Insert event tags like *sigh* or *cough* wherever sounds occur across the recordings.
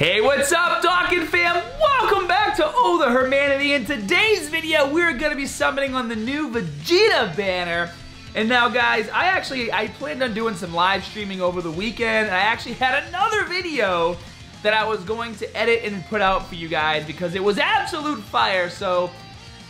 Hey, what's up, Dokkan fam? Welcome back to Oh the Hermanity. In today's video, we're gonna be summoning on the new Vegeta banner. And now, guys, I actually, I planned on doing some live streaming over the weekend. I actually had another video that I was going to edit and put out for you guys because it was absolute fire, so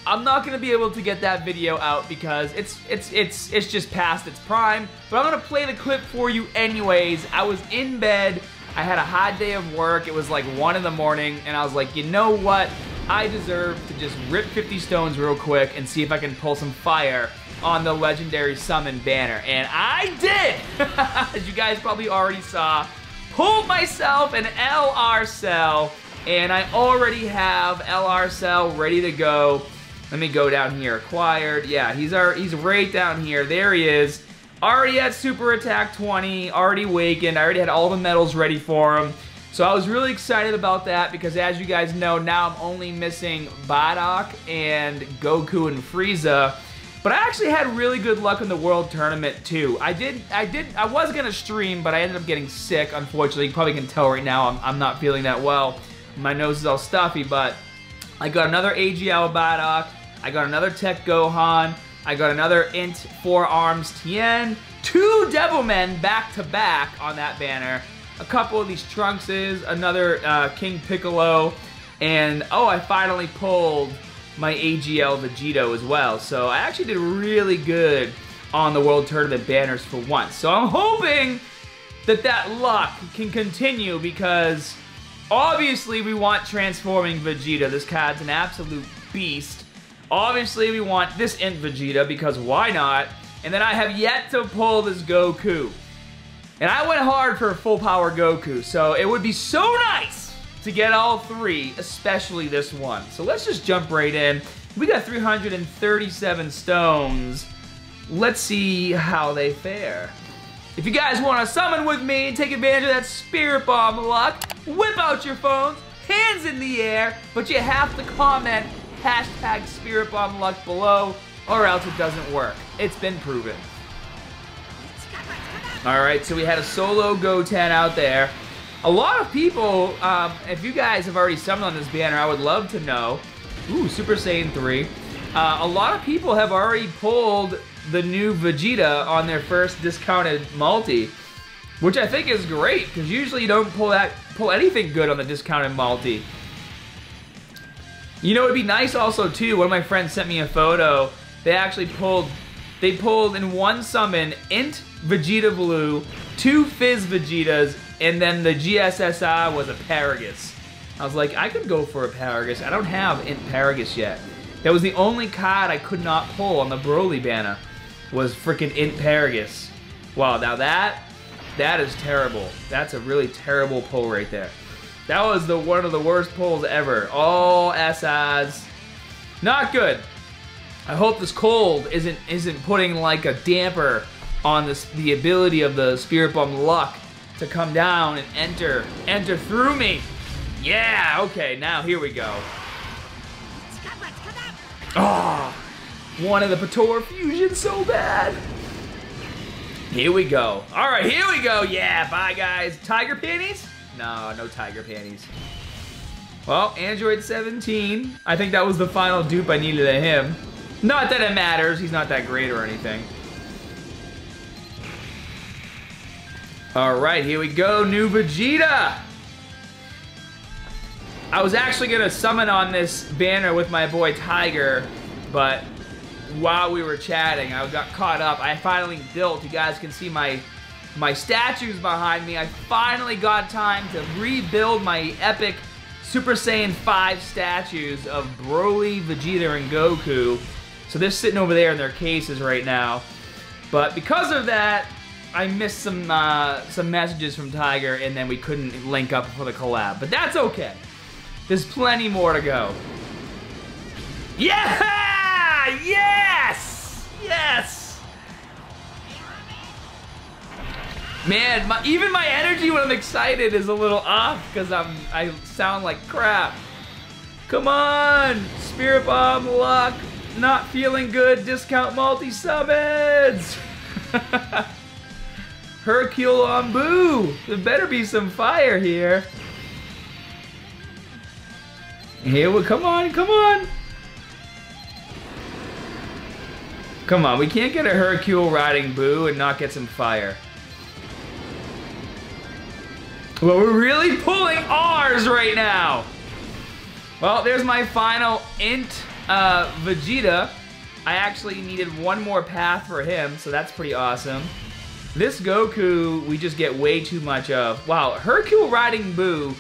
I'm not gonna be able to get that video out because it's it's it's it's just past its prime. But I'm gonna play the clip for you anyways. I was in bed I had a hot day of work. It was like 1 in the morning, and I was like, you know what? I deserve to just rip 50 stones real quick and see if I can pull some fire on the legendary summon banner. And I did! *laughs* As you guys probably already saw, pulled myself an LR Cell, and I already have LR Cell ready to go. Let me go down here. Acquired. Yeah, he's our, he's right down here. There he is. Already had Super Attack 20, already awakened, I already had all the medals ready for him. So I was really excited about that because as you guys know, now I'm only missing Bardock and Goku and Frieza. But I actually had really good luck in the World Tournament too. I did, I did, I was gonna stream, but I ended up getting sick, unfortunately. You probably can tell right now I'm, I'm not feeling that well. My nose is all stuffy, but I got another AGL Bardock, I got another Tech Gohan, I got another Int Four Arms Tien, two Devilmen back to back on that banner, a couple of these Trunkses, another uh, King Piccolo, and oh, I finally pulled my AGL Vegito as well. So I actually did really good on the World Tournament banners for once. So I'm hoping that that luck can continue because obviously we want transforming Vegeta. This card's an absolute beast. Obviously, we want this Int Vegeta, because why not? And then I have yet to pull this Goku. And I went hard for a full power Goku, so it would be so nice to get all three, especially this one. So let's just jump right in. We got 337 stones. Let's see how they fare. If you guys want to summon with me and take advantage of that Spirit Bomb luck, whip out your phones, hands in the air, but you have to comment hashtag Spirit Bomb Luck below, or else it doesn't work. It's been proven. Alright, so we had a solo Goten out there. A lot of people, um, if you guys have already summoned on this banner, I would love to know. Ooh, Super Saiyan 3. Uh, a lot of people have already pulled the new Vegeta on their first discounted multi, which I think is great, because usually you don't pull that pull anything good on the discounted multi. You know, it'd be nice also too. One of my friends sent me a photo. They actually pulled, they pulled in one summon Int Vegeta Blue, two Fizz Vegetas, and then the GSSI was a Paragus. I was like, I could go for a Paragus. I don't have Int Paragus yet. That was the only card I could not pull on the Broly banner. Was freaking Int Paragus. Wow, now that that is terrible. That's a really terrible pull right there. That was the one of the worst pulls ever. All SIs. Not good. I hope this cold isn't isn't putting like a damper on this the ability of the Spirit Bomb luck to come down and enter enter through me. Yeah, okay, now here we go. Ah, oh, wanted the Potara fusion so bad. Here we go. All right, here we go. Yeah, bye guys. Tiger panties? No, no tiger panties. Well, Android 17. I think that was the final dupe I needed of him. Not that it matters. He's not that great or anything. Alright, here we go. New Vegeta. I was actually going to summon on this banner with my boy Tiger, but while we were chatting, I got caught up. I finally built. You guys can see my my statues behind me. I finally got time to rebuild my epic Super Saiyan 5 statues of Broly, Vegeta, and Goku. So they're sitting over there in their cases right now. But because of that, I missed some uh, some messages from Tiger, and then we couldn't link up for the collab. But that's okay. There's plenty more to go. Yeah! Yes! Yes! Man, my, even my energy when I'm excited is a little off because I'm I sound like crap. Come on, Spirit Bomb luck, not feeling good. Discount multi summons. *laughs* Hercule on Boo. There better be some fire here. Here we come on, come on. Come on, we can't get a Hercule riding Boo and not get some fire. Well, we're really pulling R's right now. Well, there's my final int uh, Vegeta. I actually needed one more path for him, so that's pretty awesome. This Goku, we just get way too much of. Wow, Hercule riding Boo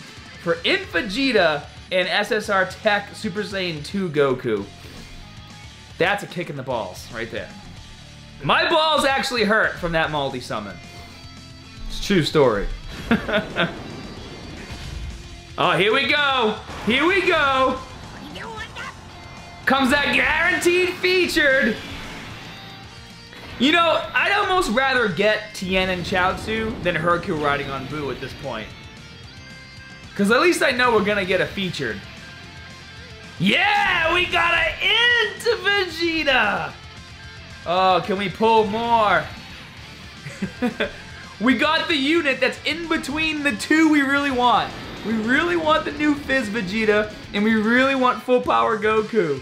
for int Vegeta and SSR Tech Super Saiyan 2 Goku. That's a kick in the balls right there. My balls actually hurt from that multi-summon. It's true story. *laughs* oh, here we go. Here we go. Comes that guaranteed featured. You know, I'd almost rather get Tien and Chaozu than Hercule riding on Boo at this point. Because at least I know we're going to get a featured. Yeah, we got an Int Vegeta. Oh, can we pull more? *laughs* we got the unit that's in between the two we really want. We really want the new Fizz Vegeta, and we really want full power Goku.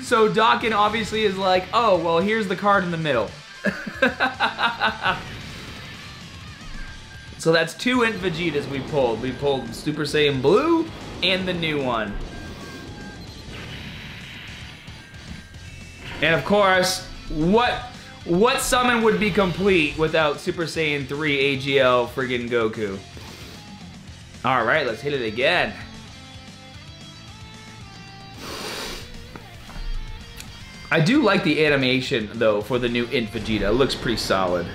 So Dokkan obviously is like, oh, well, here's the card in the middle. *laughs* so that's two Int Vegetas we pulled. We pulled Super Saiyan Blue and the new one. And of course, what what summon would be complete without Super Saiyan 3 AGL friggin' Goku? Alright, let's hit it again. I do like the animation, though, for the new Int Vegeta. It looks pretty solid.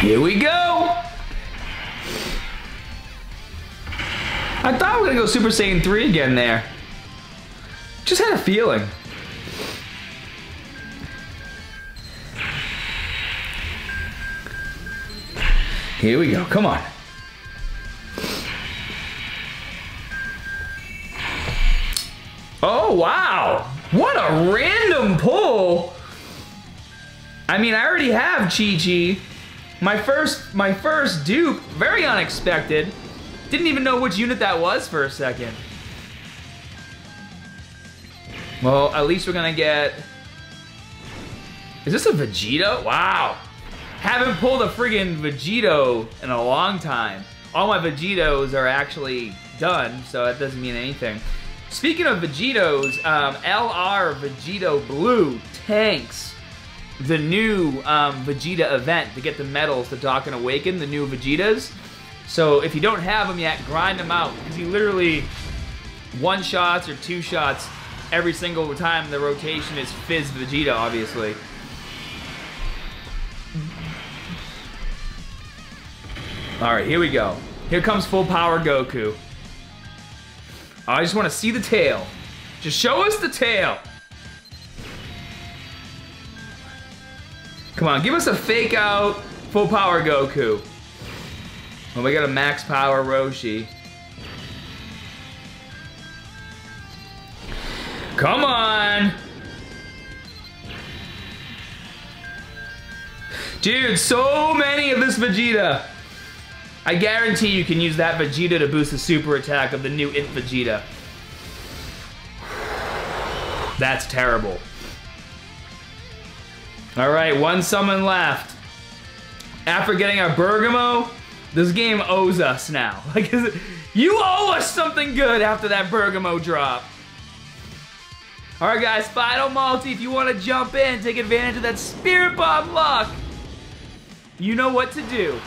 Here we go! I thought we were gonna go Super Saiyan 3 again there. Just had a feeling. Here we go, come on. Oh, wow. What a random pull. I mean, I already have Chi-Chi. My first, my first dupe, very unexpected. Didn't even know which unit that was for a second. Well, at least we're gonna get... Is this a Vegeta? Wow. Haven't pulled a friggin' Vegito in a long time. All my Vegitos are actually done, so that doesn't mean anything. Speaking of Vegitos, um, LR Vegito Blue tanks the new um, Vegeta event to get the medals to Dokkan Awaken, the new Vegetas. So if you don't have them yet, grind them out because he literally one shots or two shots every single time the rotation is Fizz Vegeta, obviously. All right, here we go. Here comes full power Goku. I just want to see the tail. Just show us the tail. Come on, give us a fake out full power Goku. We got a max power Roshi. Come on! Dude, so many of this Vegeta. I guarantee you can use that Vegeta to boost the super attack of the new Int Vegeta. That's terrible. Alright, one summon left. After getting our Bergamo, this game owes us now. *laughs* Like, it, you owe us something good after that Bergamo drop. Alright guys, final multi. If you want to jump in, take advantage of that Spirit Bomb luck, you know what to do.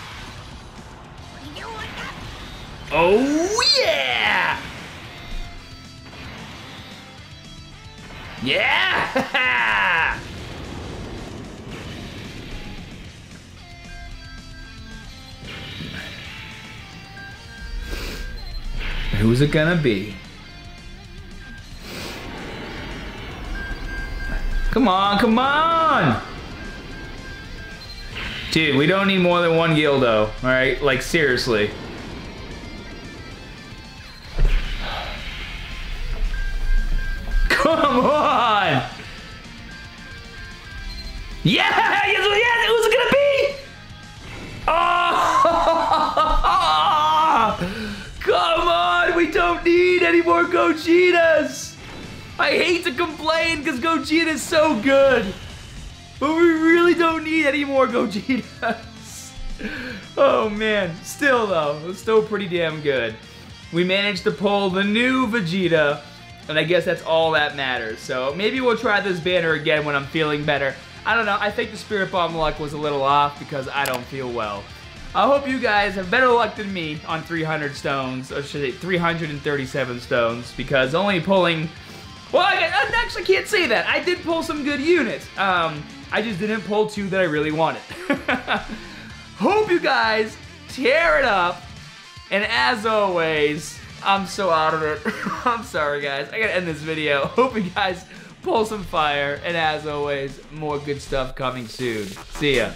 Oh yeah! *laughs* Yeah! *laughs* Who's it gonna be? Come on, come on! Dude, we don't need more than one Guldo, alright? Like, seriously. Any more Gogetas. I hate to complain because Gogeta is so good. But we really don't need any more Gogetas. *laughs* oh man, still though, still pretty damn good. We managed to pull the new Vegeta, and I guess that's all that matters. So maybe we'll try this banner again when I'm feeling better. I don't know, I think the Spirit Bomb luck was a little off because I don't feel well. I hope you guys have better luck than me on 300 stones, or should I say 337 stones, because only pulling... Well, I, I actually can't say that. I did pull some good units. Um, I just didn't pull two that I really wanted. *laughs* hope you guys tear it up. And as always, I'm so out of it. *laughs* I'm sorry, guys. I gotta end this video. *laughs* Hope you guys pull some fire. And as always, more good stuff coming soon. See ya.